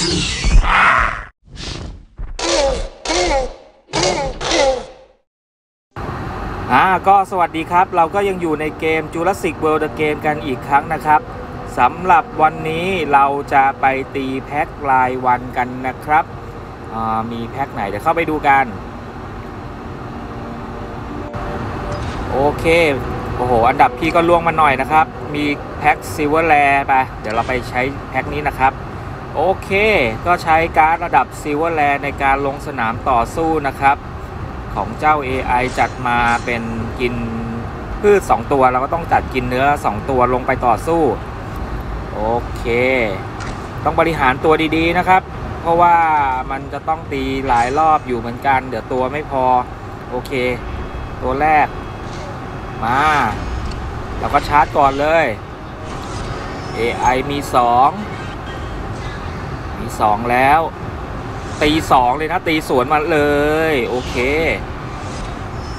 อ่าก็สวัสดีครับ เราก็ยังอยู่ในเกม Jurassic World The Game กันอีกครั้งนะครับสำหรับวันนี้เราจะไปตีแพ็ครายวันกันนะครับ มีแพ็คไหนเดี๋ยวเข้าไปดูกัน โอเค โอ้โห อันดับพี่ก็ล่วงมาหน่อยนะครับ มีแพ็ค super rare ไป เดี๋ยวเราไปใช้แพ็คนี้นะครับ โอเค ก็ใช้การ์ดระดับซิลเวอร์แลนในการลงสนามต่อสู้นะครับ ของเจ้า AI จัดมาเป็นกินพืช 2 ตัวเราก็ต้องจัดกินเนื้อ 2 ตัวลงไปต่อสู้ โอเค ต้องบริหารตัวดีๆนะครับ เพราะว่ามันจะต้องตีหลายรอบอยู่เหมือนกัน เดี๋ยวตัวไม่พอ โอเค ตัวแรก มาเราก็ชาร์จก่อนเลย AI มี 2 มี2แล้ว ตีสองเลยนะตีสวนมาเลย โอเค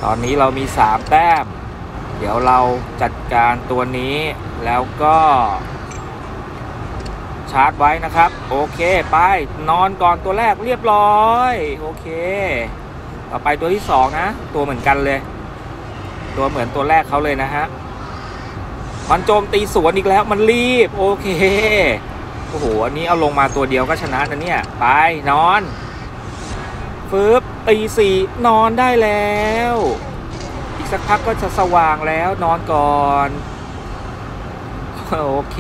ตอนนี้เรามี3แต้ม เดี๋ยวเราจัดการตัวนี้แล้วก็ชาร์จไว้นะครับ โอเคไปนอนก่อนตัวแรกเรียบร้อย โอเค ต่อไปตัวที่2นะ ตัวเหมือนกันเลย ตัวเหมือนตัวแรกเขาเลยนะฮะมันโจมตีสวนอีกแล้วมันรีบ โอเค โอ้โห อันนี้เอาลงมาตัวเดียวก็ชนะนะเนี่ย ไปนอนฟืบตีสี่นอนได้แล้ว อีกสักพักก็จะสว่างแล้วนอนก่อน โอเค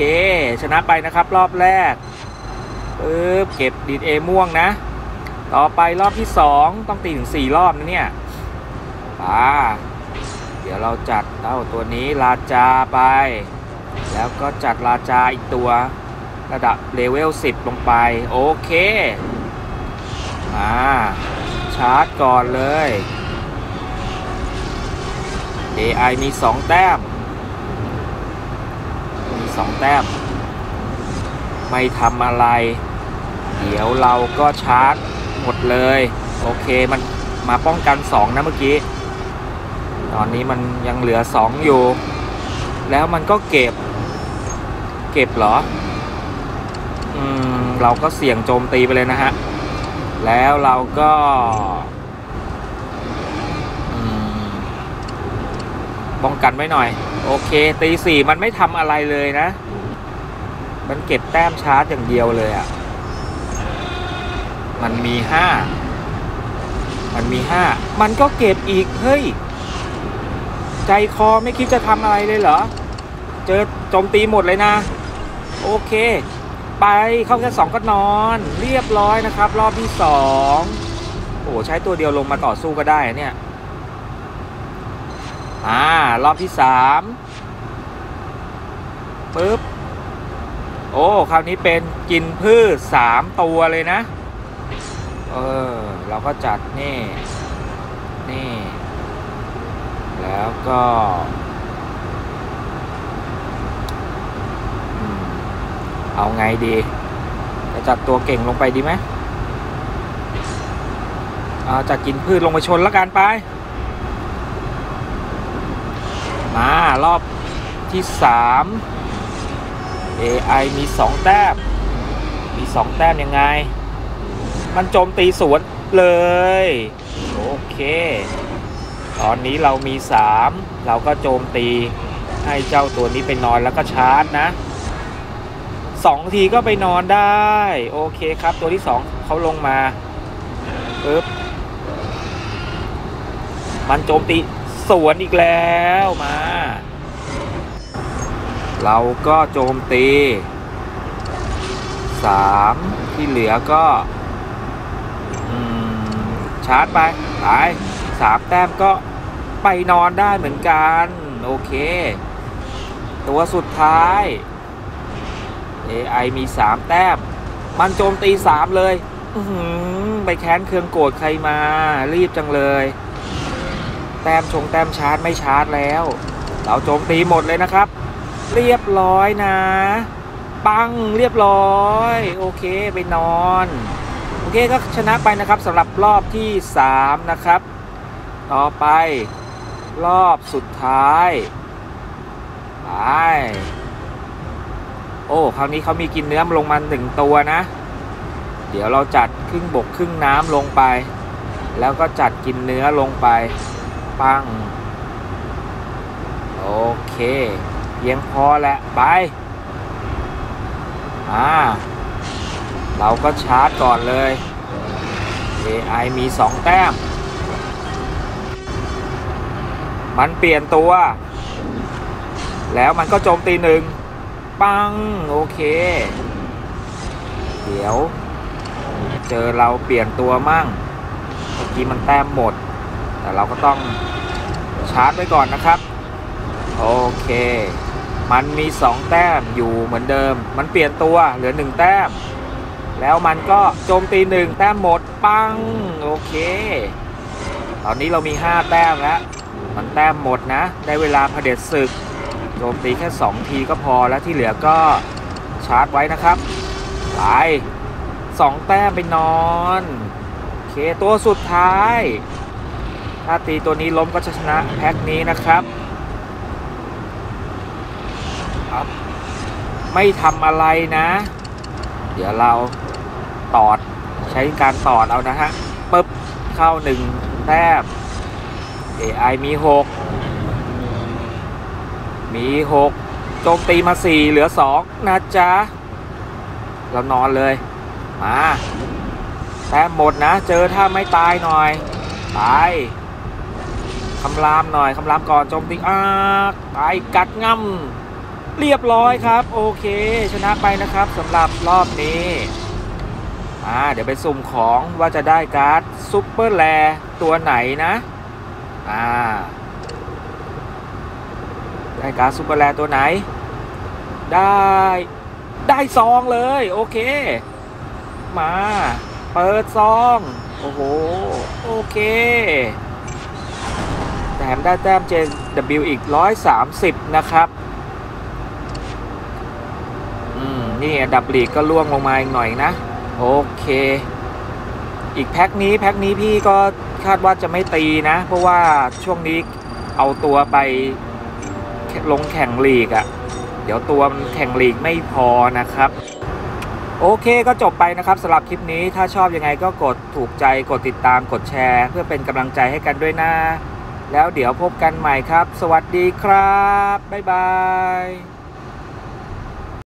ชนะไปนะครับรอบแรกปึ๊บเก็บดีเอม่วงนะ ต่อไปรอบที่สองต้องตีถึงสี่รอบนะเนี่ยป่าเดี๋ยวเราจัดเต้าตัวนี้ราจาไป แล้วก็จัดราจาอีกตัว ระดับเลเวล 10 ลงไป โอเค มาชาร์จก่อนเลย AI มี 2 แต้ม มี 2 แต้ม ไม่ทำอะไร เดี๋ยวเราก็ชาร์จหมดเลย โอเค มันมาป้องกัน 2 นะเมื่อกี้ ตอนนี้มันยังเหลือ 2 อยู่ แล้วมันก็เก็บ เก็บเหรอ เราก็เสี่ยงโจมตีไปเลยนะฮะ แล้วเราก็ป้องกันไว้หน่อย โอเคตีสี่มันไม่ทำอะไรเลยนะ มันเก็บแต้มชาร์จอย่างเดียวเลยอะ่ะ มันมีห้ามันมีห้ามันก็เก็บอีก เฮ้ย ใจคอไม่คิดจะทำอะไรเลยเหรอ เจอโจมตีหมดเลยนะ โอเค ไปเข้าแค่สองก็นอน เรียบร้อยนะครับ รอบที่สองโอ้ใช้ตัวเดียวลงมาต่อสู้ก็ได้เนี่ยอ่ารอบที่สามปึ๊บโอ้คราวนี้เป็นกินพืชสามตัวเลยนะ เออ เราก็จัดนี่ นี่ แล้วก็อืม เอาไงดีจะจัดตัวเก่งลงไปดีไหมเอาจัดกินพืชลงไปชนแล้วกันไป มารอบที่สาม AI มีสองแต้ม มีสองแต้มยังไง มันโจมตีสวนเลย โอเค ตอนนี้เรามีสามเราก็โจมตีให้เจ้าตัวนี้ไปนอนแล้วก็ชาร์จนะ สองทีก็ไปนอนได้ โอเคครับตัวที่สองเขาลงมาปึ๊บมันโจมตีสวนอีกแล้วมา เราก็โจมตีสามที่เหลือก็อชาร์จไปไปสามแต้มก็ไปนอนได้เหมือนกัน โอเค ตัวสุดท้าย AI มี 3 แต้ม มันโจมตี 3 เลยไปแค้นเคืองโกรธใครมา รีบจังเลย แต้มชงแต้มชาร์จไม่ชาร์จแล้ว เราโจมตีหมดเลยนะครับ เรียบร้อยนะ ปังเรียบร้อย โอเคไปนอน โอเคก็ชนะไปนะครับสำหรับรอบที่ 3 นะครับ ต่อไปรอบสุดท้าย ไป โอ้คราวนี้เขามีกินเนื้อลงมาหนึ่งตัวนะ เดี๋ยวเราจัดครึ่งบกครึ่งน้ำลงไป แล้วก็จัดกินเนื้อลงไป ปัง โอเคเพียงพอแหละไปอ่าเราก็ชาร์จก่อนเลย AI มี 2 แต้ม มันเปลี่ยนตัว แล้วมันก็โจมตีหนึ่ง ปัง โอเค เดี๋ยว เจอเราเปลี่ยนตัวมั่ง เมื่อกี้มันแต้มหมด แต่เราก็ต้องชาร์จไว้ก่อนนะครับ โอเค มันมี 2 แต้มอยู่เหมือนเดิม มันเปลี่ยนตัวเหลือ 1 แต้ม แล้วมันก็โจมตีหนึ่งแต้มหมดปัง โอเค ตอนนี้เรามี 5 แต้มแล้ว มันแต้มหมดนะ ได้เวลาเผด็จศึก โจมตีแค่ 2 ทีก็พอแล้วที่เหลือก็ชาร์จไว้นะครับไปสองแต้มไปนอนโอเคตัวสุดท้าย ถ้าตีตัวนี้ล้มก็จะชนะแพ็คนี้นะครับครับ ไม่ทำอะไรนะ เดี๋ยวเราตอดใช้การตอดเอานะฮะปึ๊บเข้าหนึ่งแต้ม AI มี6 มี6โจมตีมา4เหลือ2นะจ๊ะเรานอนเลย มาแต้มหมดนะ เจอถ้าไม่ตายหน่อย ตายคำรามหน่อยคำรามก่อนโจมตีอาตายกัดง่ำเรียบร้อยครับ โอเค ชนะไปนะครับสำหรับรอบนี้อ่าเดี๋ยวไปสุ่มของว่าจะได้การ์ด super rare ตัวไหนนะ อ่า ได้การ์ด super rare ตัวไหน ได้ได้ซองเลย โอเค มา เปิดซอง โอ้โห โอเค แถมได้แต้ม JW อีก 130 นะครับ อืม นี่อันดับลีกก็ล่วงลงมาอีกหน่อยนะ โอเค อีกแพ็คนี้แพ็คนี้พี่ก็คาดว่าจะไม่ตีนะ เพราะว่าช่วงนี้เอาตัวไป ลงแข่งลีกอะ่ะ เดี๋ยวตัวมันแข่งลีกไม่พอนะครับ โอเคก็จบไปนะครับสำหรับคลิปนี้ถ้าชอบยังไงก็กดถูกใจกดติดตามกดแชร์ เพื่อเป็นกำลังใจให้กันด้วยนะแล้วเดี๋ยวพบกันใหม่ครับ สวัสดีครับ บ๊ายบาย